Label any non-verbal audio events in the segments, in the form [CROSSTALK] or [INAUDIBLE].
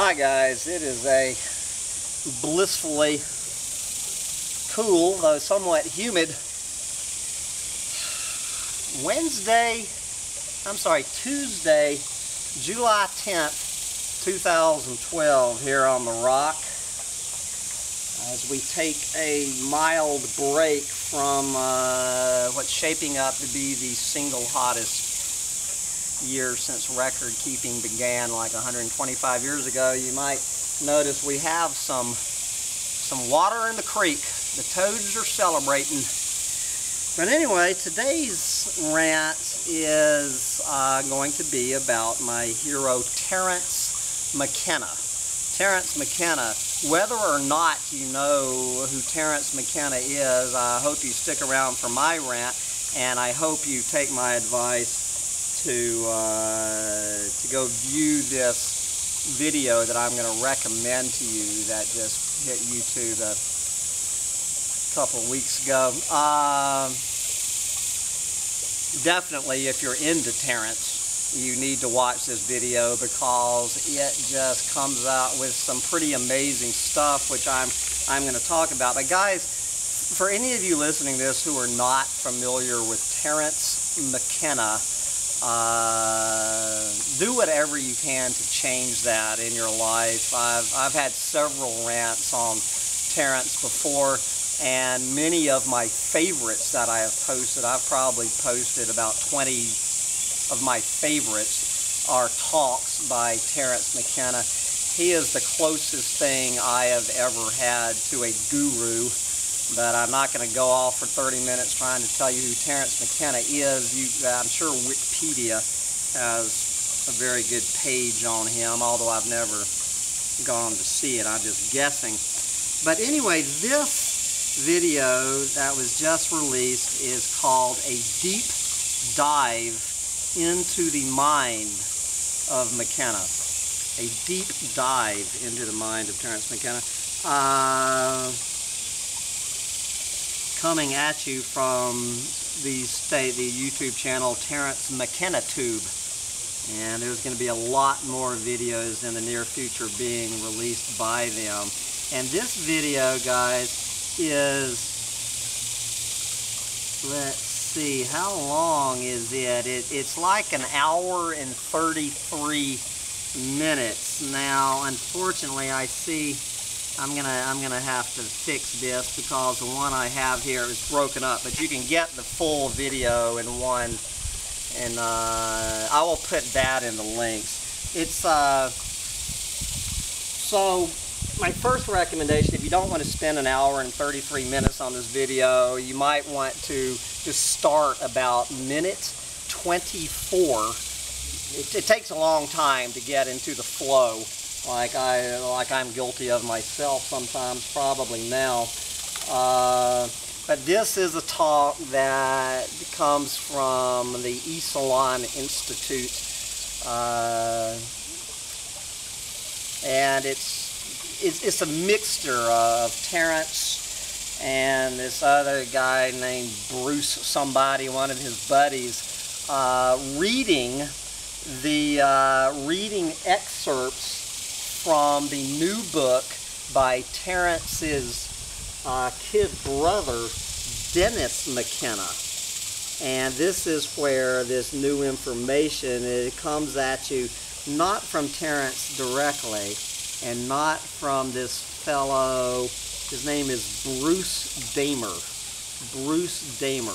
Hi guys, it is a blissfully cool, though somewhat humid Wednesday, I'm sorry, Tuesday, July 10th, 2012 here on the rock. As we take a mild break from uh, what's shaping up to be the single hottest year since record keeping began like 125 years ago. You might notice we have some some water in the creek. The toads are celebrating. But anyway, today's rant is uh, going to be about my hero Terence McKenna. Terence McKenna, whether or not you know who Terence McKenna is, I hope you stick around for my rant and I hope you take my advice to, uh, to go view this video that I'm going to recommend to you that just hit YouTube a couple weeks ago. Uh, definitely, if you're into Terence, you need to watch this video because it just comes out with some pretty amazing stuff, which I'm I'm going to talk about. But guys, for any of you listening to this who are not familiar with Terence McKenna, uh, do whatever you can to change that in your life. I've, I've had several rants on Terence before, and many of my favorites that I have posted, I've probably posted about 20 of my favorites, are talks by Terence McKenna. He is the closest thing I have ever had to a guru but I'm not going to go off for 30 minutes trying to tell you who Terence McKenna is. You, I'm sure Wikipedia has a very good page on him, although I've never gone to see it. I'm just guessing. But anyway, this video that was just released is called A Deep Dive into the Mind of McKenna. A deep dive into the mind of Terence McKenna. Uh, coming at you from the state, the YouTube channel Terence McKenna Tube. And there's going to be a lot more videos in the near future being released by them. And this video, guys, is, let's see, how long is it? it it's like an hour and 33 minutes. Now, unfortunately, I see I'm gonna I'm gonna have to fix this because the one I have here is broken up but you can get the full video in one and uh, I will put that in the links. It's uh, so my first recommendation if you don't want to spend an hour and 33 minutes on this video you might want to just start about minute 24 it, it takes a long time to get into the flow like I like I'm guilty of myself sometimes, probably now. Uh, but this is a talk that comes from the Esalen Institute, uh, and it's, it's it's a mixture of Terence and this other guy named Bruce somebody, one of his buddies, uh, reading the uh, reading excerpts from the new book by Terence's uh, kid brother, Dennis McKenna. And this is where this new information, it comes at you not from Terence directly and not from this fellow, his name is Bruce Damer. Bruce Damer.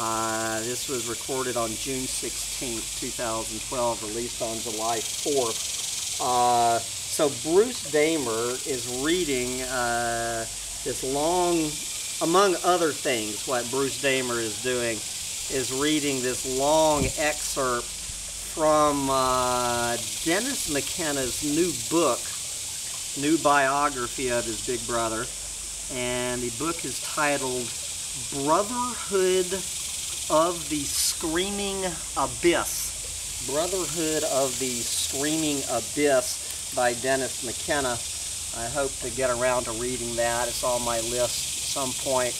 Uh, this was recorded on June 16, 2012, released on July 4th. Uh, so Bruce Damer is reading uh, this long, among other things, what Bruce Damer is doing, is reading this long excerpt from uh, Dennis McKenna's new book, new biography of his big brother. And the book is titled Brotherhood of the Screaming Abyss. Brotherhood of the Screaming Abyss by Dennis McKenna. I hope to get around to reading that. It's on my list at some point.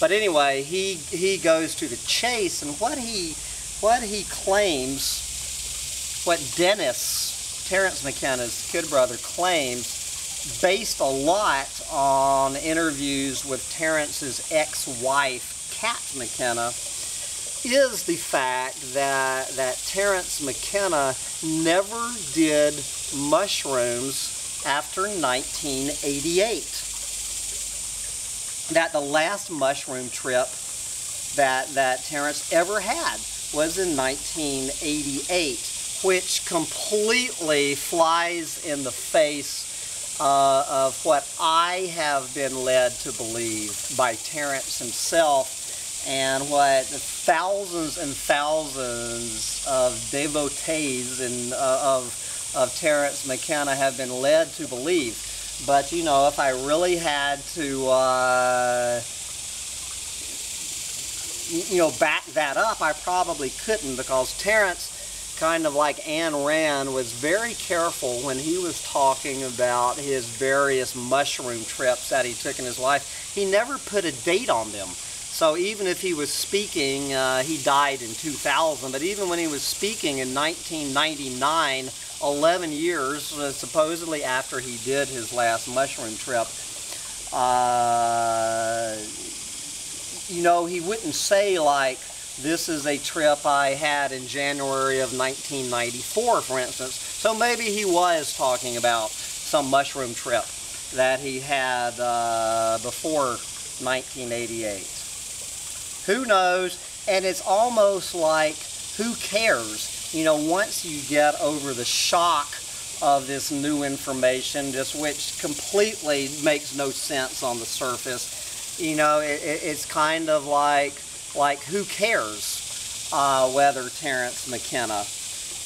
But anyway, he he goes to the chase, and what he what he claims, what Dennis Terence McKenna's kid brother claims based a lot on interviews with Terence's ex-wife, Kat McKenna, is the fact that, that Terence McKenna never did mushrooms after 1988. That the last mushroom trip that, that Terence ever had was in 1988, which completely flies in the face uh, of what I have been led to believe by Terence himself and what thousands and thousands of devotees and uh, of, of Terence McKenna have been led to believe. But you know, if I really had to, uh, you know, back that up, I probably couldn't because Terence kind of like Ayn Rand, was very careful when he was talking about his various mushroom trips that he took in his life. He never put a date on them. So even if he was speaking, uh, he died in 2000, but even when he was speaking in 1999, 11 years uh, supposedly after he did his last mushroom trip, uh, you know, he wouldn't say like, this is a trip I had in January of 1994, for instance. So maybe he was talking about some mushroom trip that he had uh, before 1988. Who knows? And it's almost like, who cares? You know, once you get over the shock of this new information, just which completely makes no sense on the surface, you know, it, it's kind of like, like who cares uh, whether Terence McKenna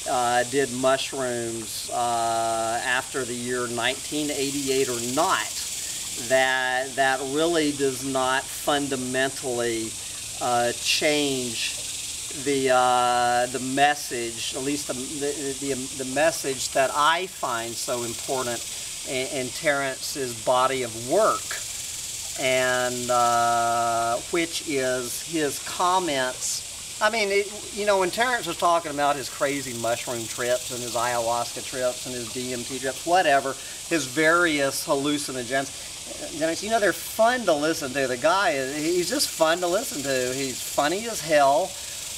uh, did mushrooms uh, after the year 1988 or not. That that really does not fundamentally uh, change the uh, the message, at least the, the, the the message that I find so important in, in Terence's body of work and uh, which is his comments. I mean, it, you know, when Terence was talking about his crazy mushroom trips and his ayahuasca trips and his DMT trips, whatever, his various hallucinogens, you know, they're fun to listen to. The guy, he's just fun to listen to. He's funny as hell.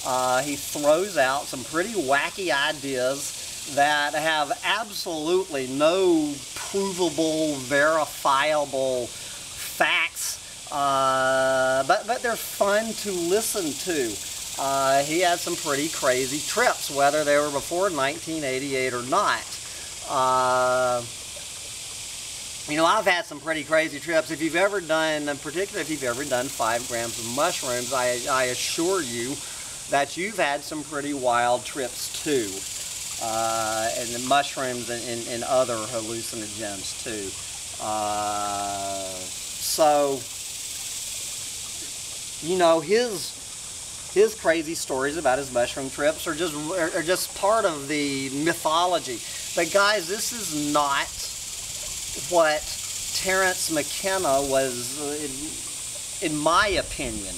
Uh, he throws out some pretty wacky ideas that have absolutely no provable, verifiable facts, uh, but, but they're fun to listen to. Uh, he had some pretty crazy trips, whether they were before 1988 or not. You know, I've had some pretty crazy trips. If you've ever done, particularly if you've ever done five grams of mushrooms, I, I assure you that you've had some pretty wild trips too. Uh, and the mushrooms and, and, and, other hallucinogens too. Uh, so, you know, his his crazy stories about his mushroom trips are just are just part of the mythology. But guys, this is not what Terence McKenna was, in, in my opinion,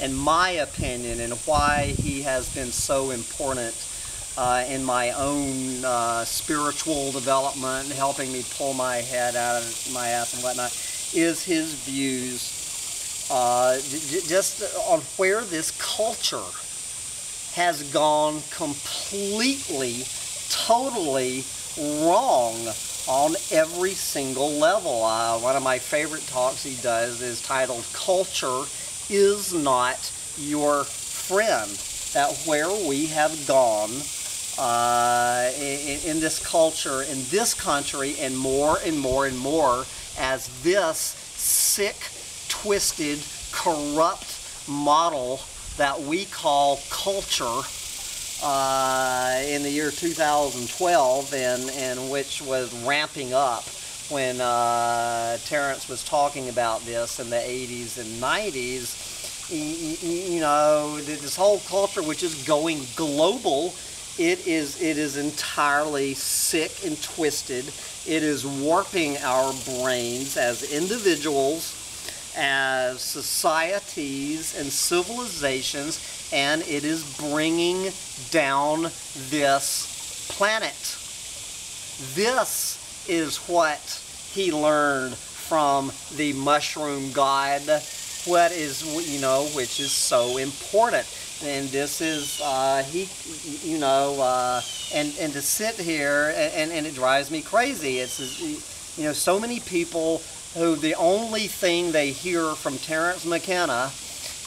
in my opinion, and why he has been so important uh, in my own uh, spiritual development, helping me pull my head out of my ass and whatnot is his views uh, just on where this culture has gone completely, totally wrong on every single level. Uh, one of my favorite talks he does is titled Culture is Not Your Friend. That where we have gone uh, in, in, this culture, in this country, and more and more and more as this sick, twisted, corrupt model that we call culture uh, in the year 2012 and, and which was ramping up when uh, Terence was talking about this in the 80s and 90s. You, you know, this whole culture which is going global, it is, it is entirely sick and twisted it is warping our brains as individuals, as societies and civilizations, and it is bringing down this planet. This is what he learned from the mushroom god, what is, you know, which is so important. And this is, uh, he, you know, uh, and, and to sit here, and, and it drives me crazy. It's, you know, so many people who the only thing they hear from Terence McKenna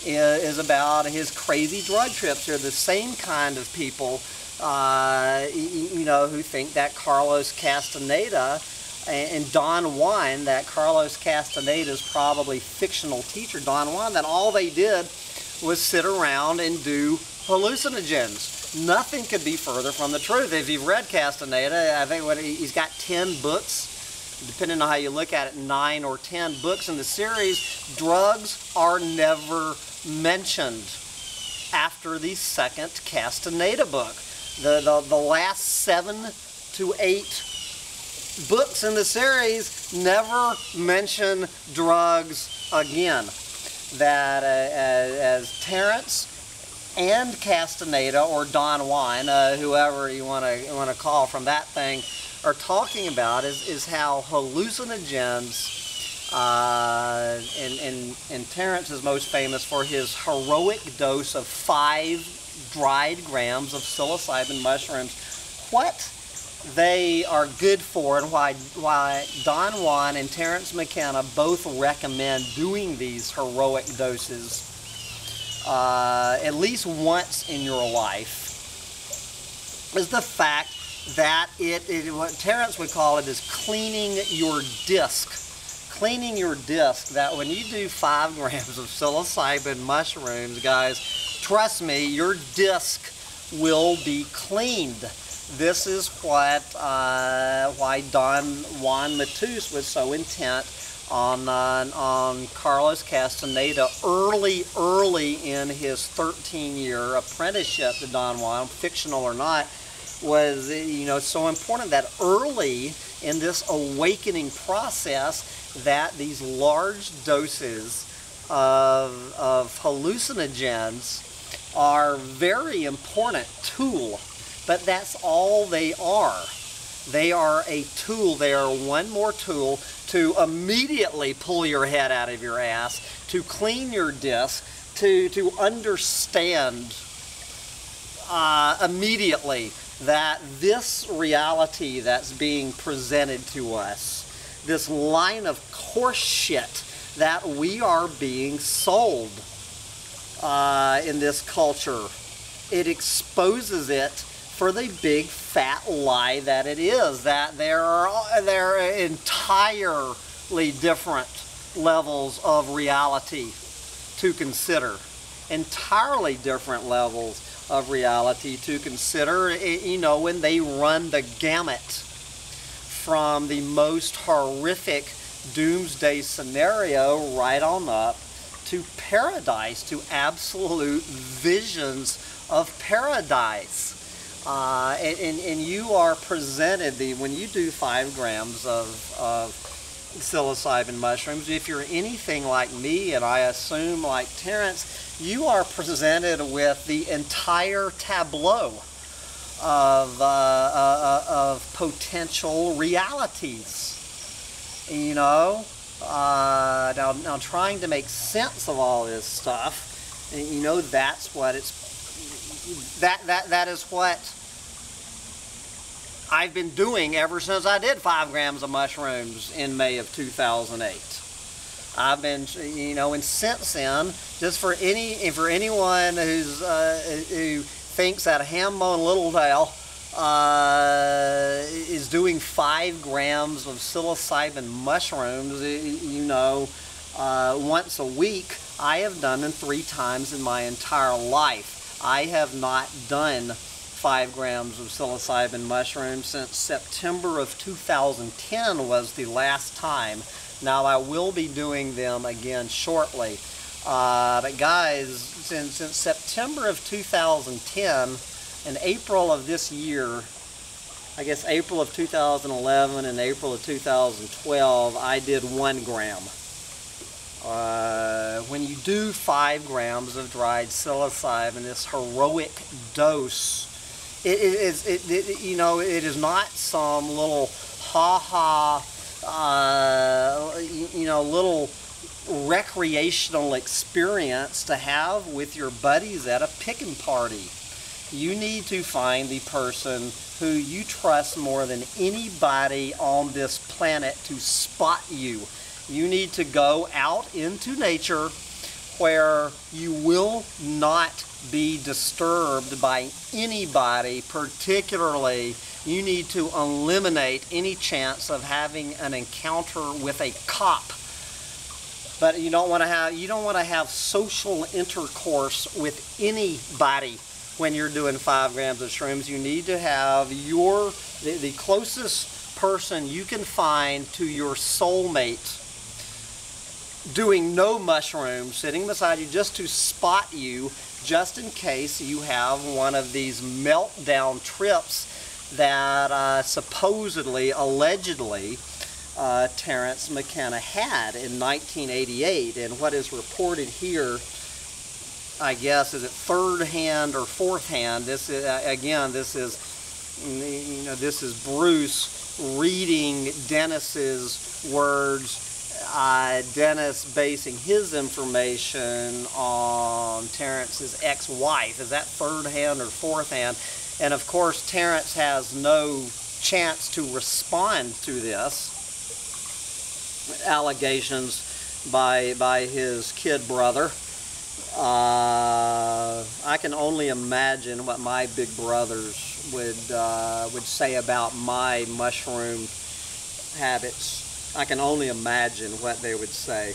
is, is about his crazy drug trips. They're the same kind of people, uh, you know, who think that Carlos Castaneda and Don Juan, that Carlos Castaneda's probably fictional teacher, Don Juan, that all they did was sit around and do hallucinogens. Nothing could be further from the truth. If you've read Castaneda, I think what he's got 10 books depending on how you look at it, nine or ten books in the series, drugs are never mentioned after the second Castaneda book. The, the, the last seven to eight books in the series never mention drugs again. That uh, as, as Terence and Castaneda or Don Juan, uh, whoever you want to want to call from that thing, are talking about is, is how hallucinogens, uh, and, and, and Terence is most famous for his heroic dose of five dried grams of psilocybin mushrooms, what they are good for and why, why Don Juan and Terence McKenna both recommend doing these heroic doses uh, at least once in your life is the fact that it, it, what Terence would call it is cleaning your disc. Cleaning your disc, that when you do five [LAUGHS] grams of psilocybin mushrooms, guys, trust me, your disc will be cleaned. This is what uh, why Don Juan Matus was so intent on uh, on Carlos Castaneda early, early in his 13-year apprenticeship to Don Juan, fictional or not was you know so important that early in this awakening process that these large doses of, of hallucinogens are very important tool but that's all they are. They are a tool they are one more tool to immediately pull your head out of your ass to clean your disc to to understand uh, immediately that this reality that's being presented to us, this line of course shit that we are being sold uh, in this culture, it exposes it for the big fat lie that it is, that there are, there are entirely different levels of reality to consider. Entirely different levels of reality to consider, you know, when they run the gamut from the most horrific doomsday scenario right on up to paradise, to absolute visions of paradise. Uh, and, and, and, you are presented the when you do five grams of, of psilocybin mushrooms, if you're anything like me, and I assume like Terence, you are presented with the entire tableau of, uh, uh, uh, of potential realities. You know, uh, now, now trying to make sense of all this stuff, you know, that's what it's, that, that, that is what I've been doing ever since I did five grams of mushrooms in May of 2008. I've been, you know, and since then, just for any, for anyone who's uh, who thinks that a Hambone Littletail uh, is doing five grams of psilocybin mushrooms, you know, uh, once a week, I have done them three times in my entire life. I have not done five grams of psilocybin mushrooms since September of 2010 was the last time now I will be doing them again shortly. Uh, but guys, since, since September of 2010 and April of this year, I guess April of 2011 and April of 2012, I did one gram. Uh, when you do five grams of dried psilocybin, in this heroic dose, It is, it, it, you know, it is not some little ha-ha, uh, you know, little recreational experience to have with your buddies at a picking party. You need to find the person who you trust more than anybody on this planet to spot you. You need to go out into nature where you will not be disturbed by anybody, particularly you need to eliminate any chance of having an encounter with a cop. But you don't want to have you don't want to have social intercourse with anybody when you're doing five grams of shrooms. You need to have your the, the closest person you can find to your soulmate doing no mushrooms, sitting beside you just to spot you, just in case you have one of these meltdown trips that uh, supposedly, allegedly, uh, Terence McKenna had in 1988. And what is reported here, I guess, is it third hand or fourth hand? This is, uh, again, this is, you know, this is Bruce reading Dennis's words uh, Dennis basing his information on Terence's ex-wife. Is that third hand or fourth hand? And of course, Terence has no chance to respond to this allegations by by his kid brother. Uh, I can only imagine what my big brothers would uh, would say about my mushroom habits I can only imagine what they would say.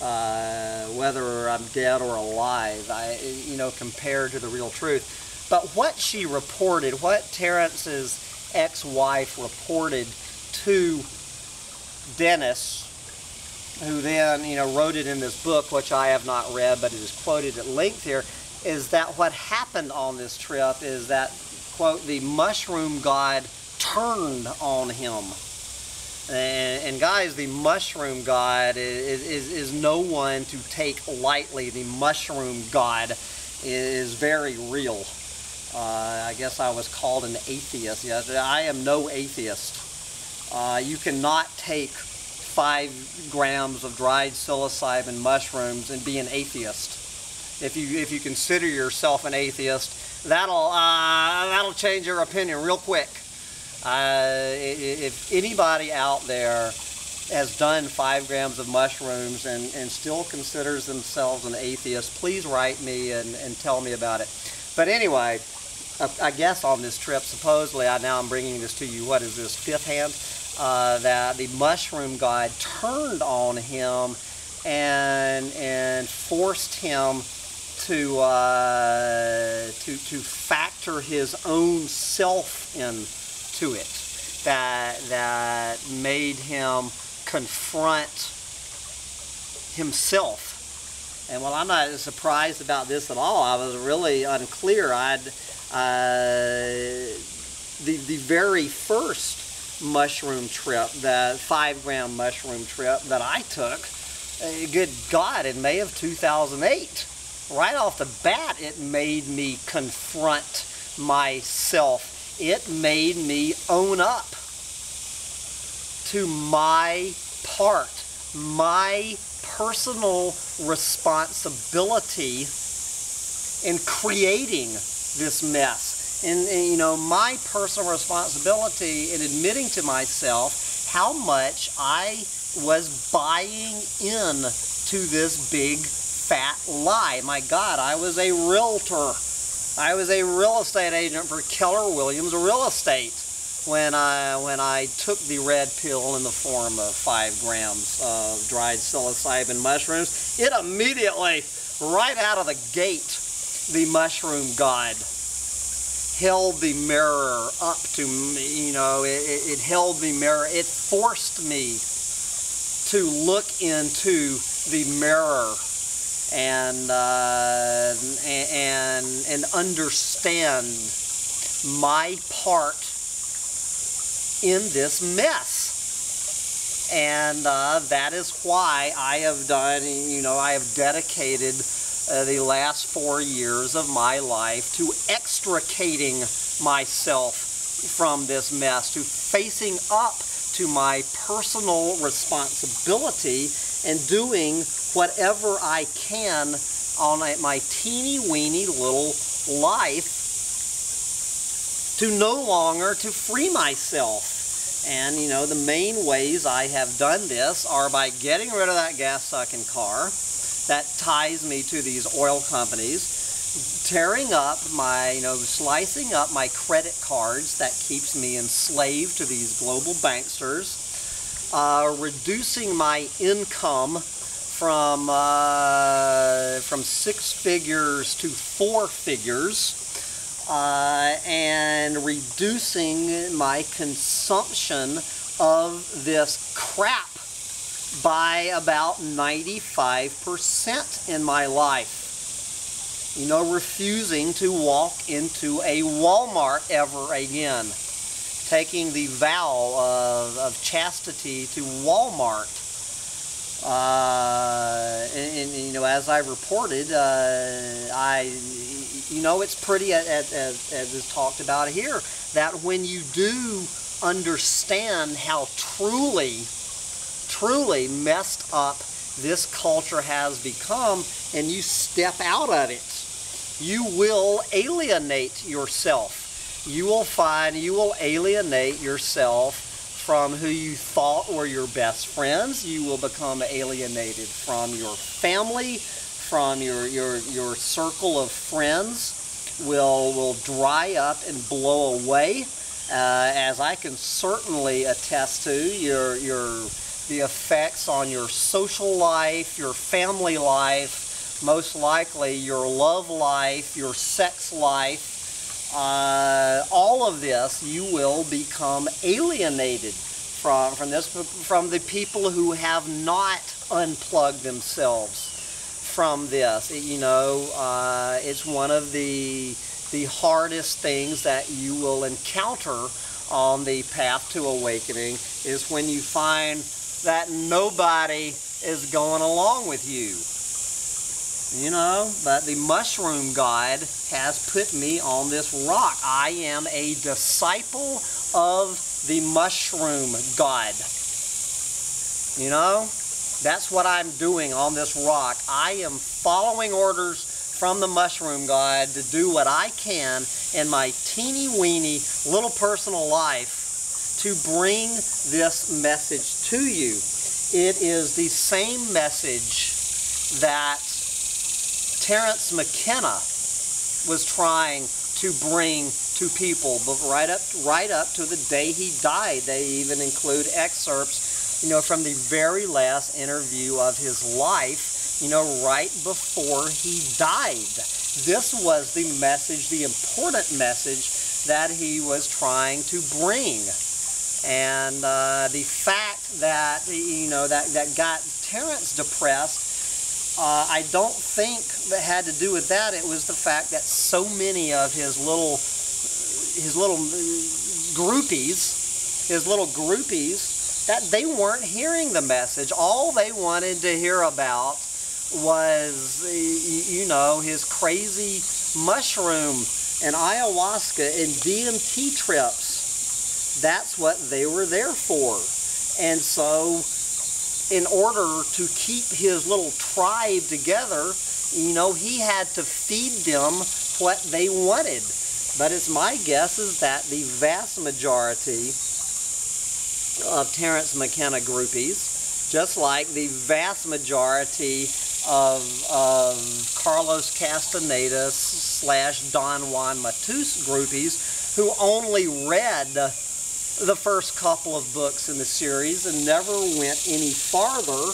Uh, whether I'm dead or alive, I, you know, compared to the real truth. But what she reported, what Terence's ex-wife reported to Dennis, who then, you know, wrote it in this book, which I have not read, but it is quoted at length here, is that what happened on this trip is that, quote, the mushroom god turned on him and, and, guys, the mushroom god is, is, is no one to take lightly. The mushroom god is very real. Uh, I guess I was called an atheist. Yes, I am no atheist. Uh, you cannot take five grams of dried psilocybin mushrooms and be an atheist. If you if you consider yourself an atheist, that'll uh, that'll change your opinion real quick. Uh, if anybody out there has done five grams of mushrooms and, and still considers themselves an atheist, please write me and, and tell me about it. But anyway, I guess on this trip, supposedly, I now I'm bringing this to you, what is this, fifth hand? Uh, that the mushroom god turned on him and, and forced him to, uh, to, to factor his own self into it that that made him confront himself. And while I'm not surprised about this at all, I was really unclear. I'd uh, the the very first mushroom trip, the five gram mushroom trip that I took, uh, good God, in May of 2008. Right off the bat, it made me confront myself it made me own up to my part, my personal responsibility in creating this mess. And, and, you know, my personal responsibility in admitting to myself how much I was buying in to this big fat lie. My God, I was a realtor. I was a real estate agent for Keller Williams Real Estate when I when I took the red pill in the form of five grams of dried psilocybin mushrooms. It immediately, right out of the gate, the mushroom god held the mirror up to me. You know, it, it held the mirror. It forced me to look into the mirror and uh, and and understand my part in this mess. And uh, that is why I have done, you know, I have dedicated uh, the last four years of my life to extricating myself from this mess, to facing up to my personal responsibility and doing whatever I can on my teeny weeny little life to no longer to free myself. And you know, the main ways I have done this are by getting rid of that gas sucking car that ties me to these oil companies, tearing up my, you know, slicing up my credit cards that keeps me enslaved to these global banksters, uh, reducing my income from uh, from six figures to four figures uh, and reducing my consumption of this crap by about 95% in my life. You know, refusing to walk into a Walmart ever again. Taking the vow of, of chastity to Walmart. Uh, and, and, you know, as I reported, uh, I you know, it's pretty, as, as, as is talked about here, that when you do understand how truly, truly messed up this culture has become, and you step out of it, you will alienate yourself. You will find, you will alienate yourself from who you thought were your best friends. You will become alienated from your family, from your, your, your circle of friends will, will dry up and blow away. Uh, as I can certainly attest to, your, your, the effects on your social life, your family life, most likely your love life, your sex life, uh, all of this, you will become alienated from, from this, from the people who have not unplugged themselves from this. You know, uh, it's one of the the hardest things that you will encounter on the path to awakening is when you find that nobody is going along with you. You know, but the mushroom god has put me on this rock. I am a disciple of the mushroom god. You know, that's what I'm doing on this rock. I am following orders from the mushroom god to do what I can in my teeny weeny little personal life to bring this message to you. It is the same message that Terence McKenna was trying to bring to people but right up right up to the day he died. They even include excerpts you know, from the very last interview of his life, you know, right before he died. This was the message, the important message that he was trying to bring. And uh, the fact that, you know, that, that got Terence depressed, uh, I don't think that had to do with that. It was the fact that so many of his little, his little groupies, his little groupies, that they weren't hearing the message. All they wanted to hear about was, you know, his crazy mushroom and ayahuasca and DMT trips. That's what they were there for. And so, in order to keep his little tribe together, you know, he had to feed them what they wanted. But it's my guess is that the vast majority of Terence McKenna groupies, just like the vast majority of, of Carlos Castaneda slash Don Juan Matus groupies who only read the first couple of books in the series and never went any farther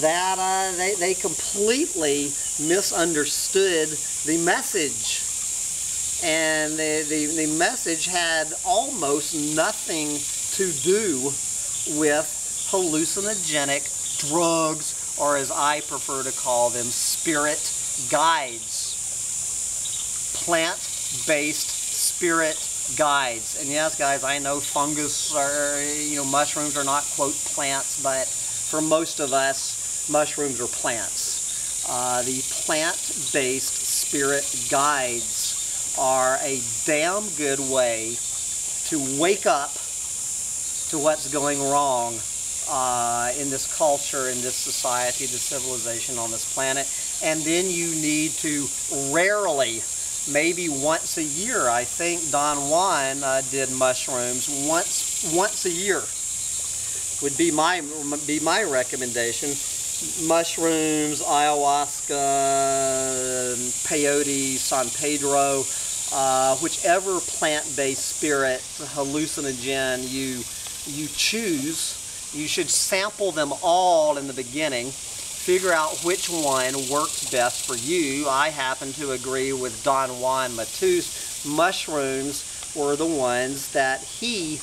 that uh, they, they completely misunderstood the message. And the, the, the message had almost nothing to do with hallucinogenic drugs, or as I prefer to call them, spirit guides. Plant-based spirit guides. And yes, guys, I know fungus or, you know, mushrooms are not, quote, plants, but for most of us, mushrooms are plants. uh, the plant-based spirit guides are a damn good way to wake up to what's going wrong uh, in this culture, in this society, this civilization on this planet. And then you need to rarely, maybe once a year, I think Don Juan uh, did mushrooms once once a year. Would be my be my recommendation. Mushrooms, ayahuasca, peyote, San Pedro, uh, whichever plant-based spirit hallucinogen you you choose you should sample them all in the beginning, figure out which one works best for you. I happen to agree with Don Juan Matus. Mushrooms were the ones that he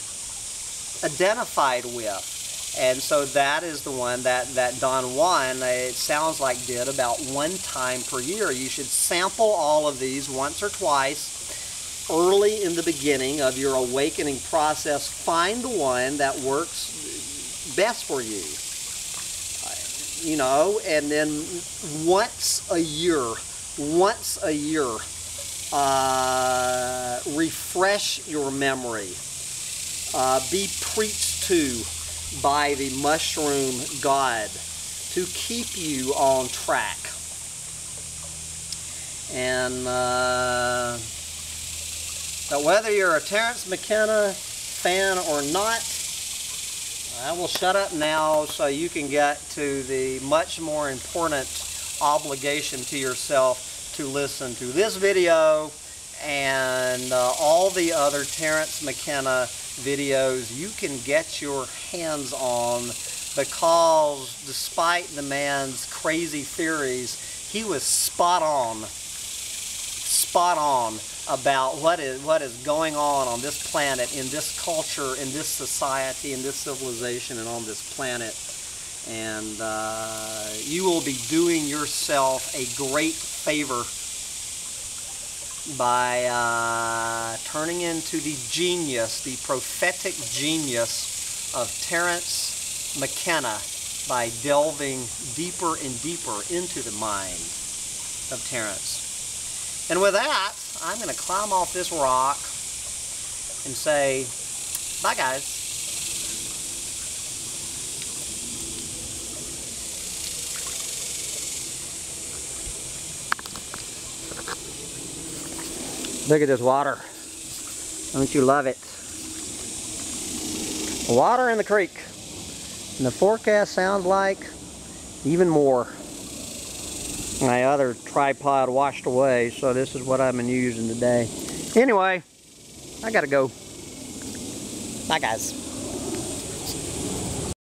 identified with. And so that is the one that, that Don Juan, uh, it sounds like, did about one time per year. You should sample all of these once or twice early in the beginning of your awakening process. Find the one that works best for you. You know, and then once a year, once a year, uh, refresh your memory. Uh, be preached to by the mushroom god to keep you on track. And uh, whether you're a Terence McKenna fan or not, I will shut up now so you can get to the much more important obligation to yourself to listen to this video and uh, all the other Terence McKenna videos. You can get your hands on because despite the man's crazy theories, he was spot on, spot on about what is what is going on on this planet, in this culture, in this society, in this civilization, and on this planet. And uh, you will be doing yourself a great favor by uh, turning into the genius, the prophetic genius of Terence McKenna by delving deeper and deeper into the mind of Terence. And with that, I'm going to climb off this rock and say, bye guys. Look at this water. Don't you love it? Water in the creek. And the forecast sounds like even more. My other tripod washed away, so this is what I've been using today. Anyway, I gotta go. Bye guys.